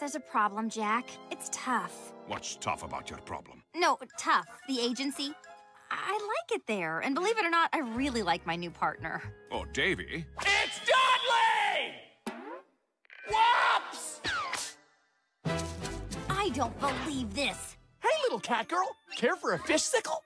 There's a problem, Jack. It's tough. What's tough about your problem? No, tough. The agency. I like it there, and believe it or not, I really like my new partner. Oh, Davy. It's Dudley! Whoops! I don't believe this. Hey, little cat girl. Care for a fish sickle?